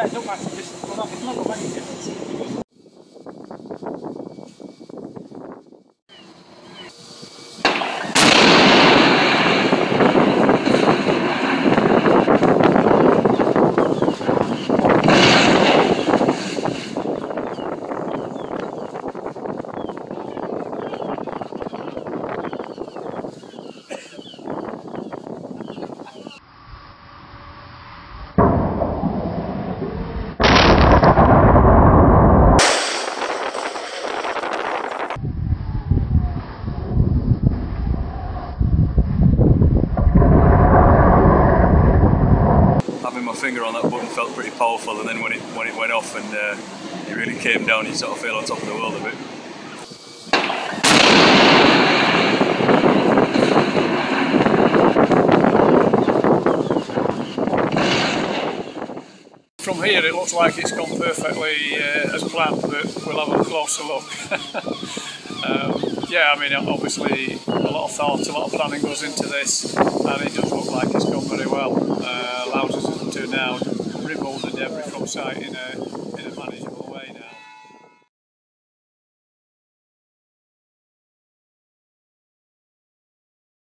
哎，这块你说到，你动手帮你解决。Having my finger on that button felt pretty powerful, and then when it when it went off and uh, it really came down, you sort of feel on top of the world a bit. From here it looks like it's gone perfectly uh, as planned, but we'll have a closer look. um, yeah, I mean obviously a lot of thought, a lot of planning goes into this and it does look like it's gone very well. Uh, now to all the debris from site in a, in a manageable way now.